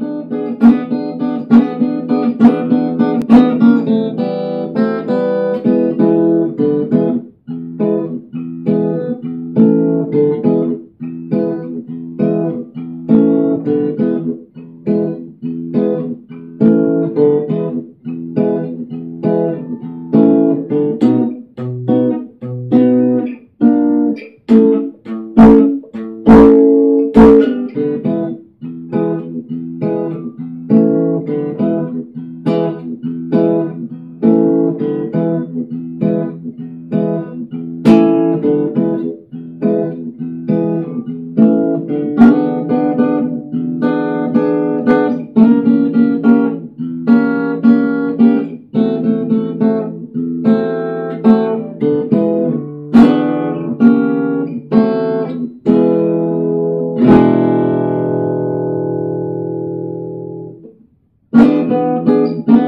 Música Oke,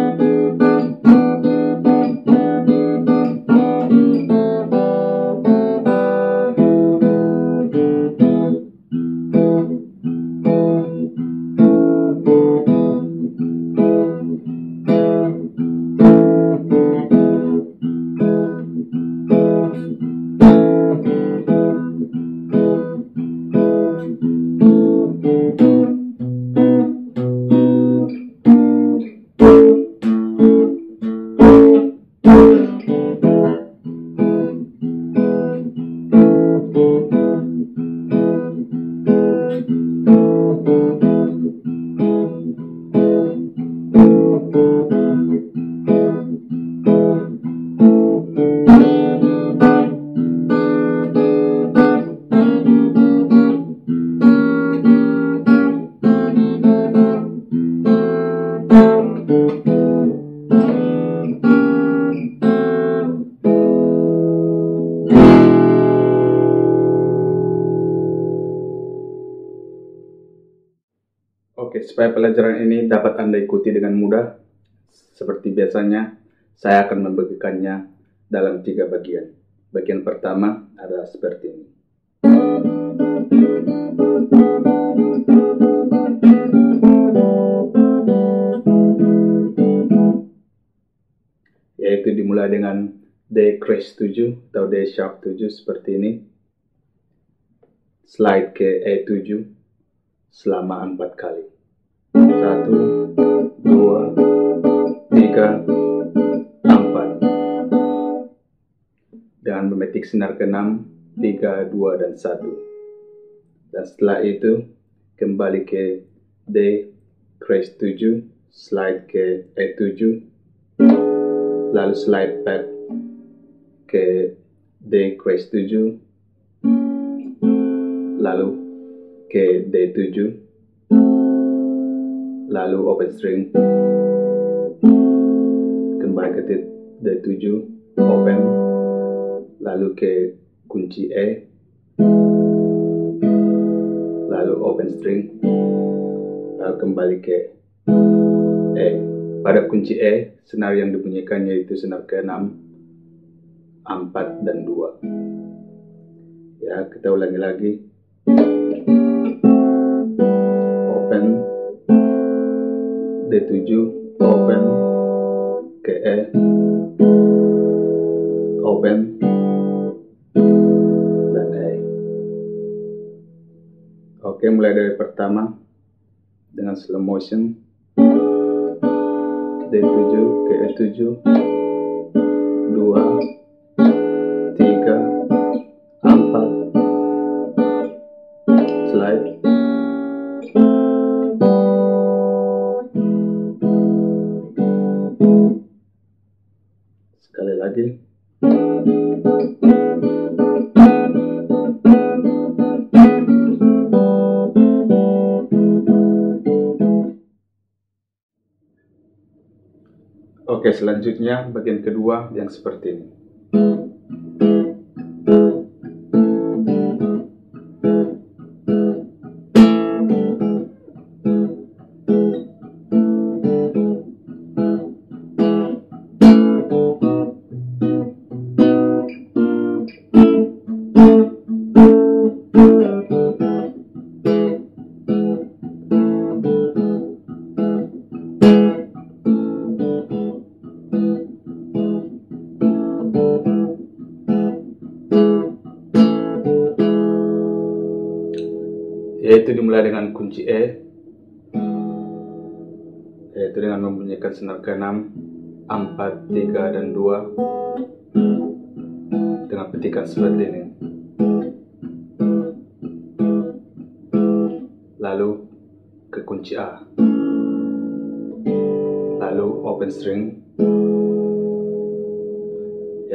supaya pelajaran ini dapat Anda ikuti dengan mudah, seperti biasanya, saya akan membagikannya dalam tiga bagian. Bagian pertama adalah seperti ini. Yaitu dimulai dengan D crash 7 atau D sharp 7 seperti ini. Slide ke E7 selama empat kali. Satu, dua, tiga, empat. Dengan memetik senar ke-6, 3, 2, dan 1. Dan setelah itu, kembali ke D crash 7, slide ke E7, lalu slide back ke D crash 7, lalu ke D7, lalu open string, kembali ke D7, open, lalu ke kunci E, lalu open string, lalu kembali ke E. Pada kunci E, senar yang dibunyikan yaitu senar ke-6, 4, dan 2. Ya, kita ulangi lagi. Open, D7, open, E, open, dan E. Oke, mulai dari pertama dengan slow motion. D7 ke E7, 2, Lagi. Oke, selanjutnya bagian kedua yang seperti ini. Kunci E. Yaitu dengan membunyikan senar ke-6 4, 3, dan 2 dengan petikan seperti ini. Lalu ke kunci A. Lalu open string.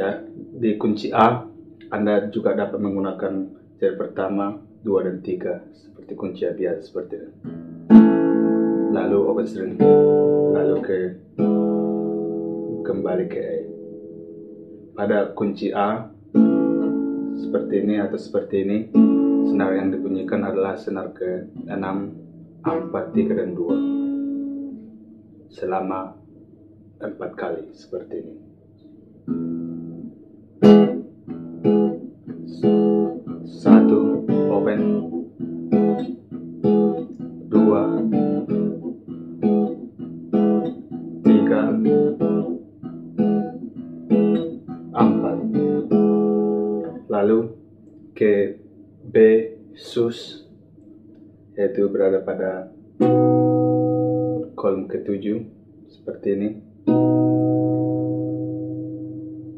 Ya di kunci A Anda juga dapat menggunakan jari pertama, dua dan tiga seperti kunci biasa seperti ini lalu open string lalu ke kembali ke E pada kunci A seperti ini atau seperti ini senar yang dibunyikan adalah senar ke 6 4 3 dan 2 selama empat kali seperti ini dua. Tiga. Empat. Lalu ke B sus yaitu berada pada kolom ketujuh seperti ini.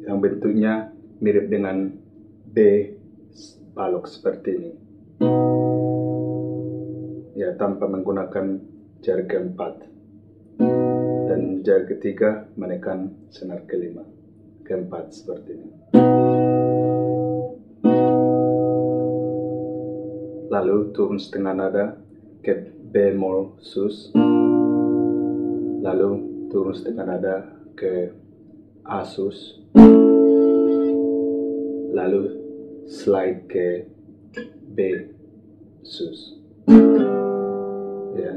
Yang bentuknya mirip dengan B balok seperti ini ya tanpa menggunakan jari keempat. Dan jari ketiga menekan senar kelima. Keempat seperti ini. Lalu turun setengah nada ke bemol sus. Lalu turun setengah nada ke A sus. Lalu slide ke B sus ya.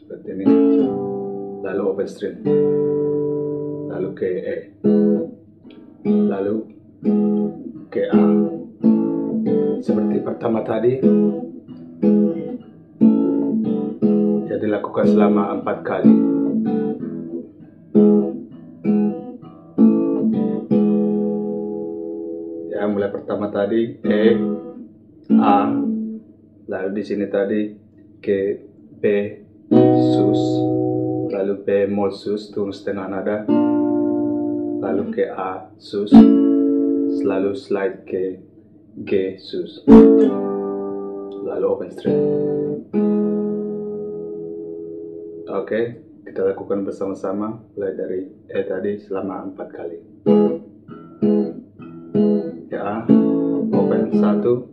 Seperti ini. Lalu open string lalu ke E. Lalu ke A. Seperti pertama tadi. Ya dilakukan selama empat kali pertama tadi E A. Lalu di sini tadi ke B sus. Lalu B mol sus turun setengah nada. Lalu ke A sus. Selalu slide ke G sus. Lalu open string oke kita lakukan bersama-sama mulai dari E tadi selama empat kali. Ya satu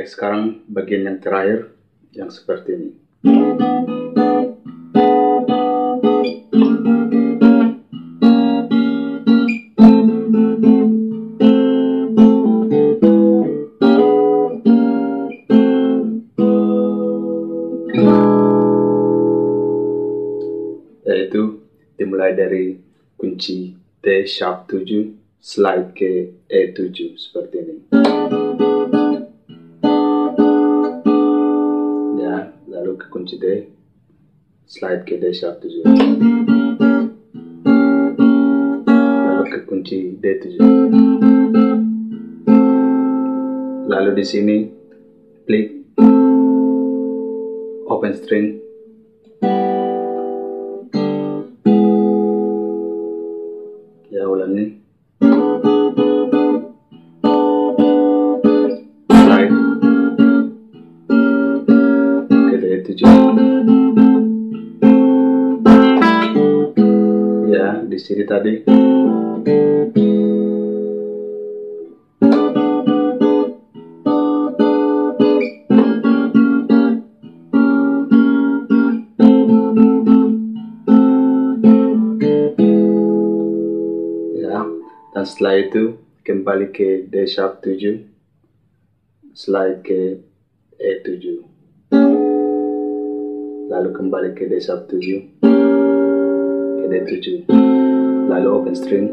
Oke, sekarang bagian yang terakhir yang seperti ini. Yaitu dimulai dari kunci D sharp 7 slide ke E7 seperti ini. D sharp 7. Lalu ke kunci D7. Lalu di sini klik open string ya ulangi tadi. Dan setelah itu kembali ke D sharp 7 slide ke E7 lalu kembali ke D sharp 7 ke D7 lalu open string.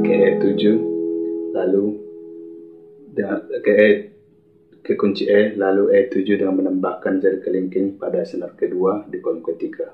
Ke E7 lalu ke E ke kunci E lalu E7 dengan menambahkan jari kelingking pada senar kedua di kolom ketiga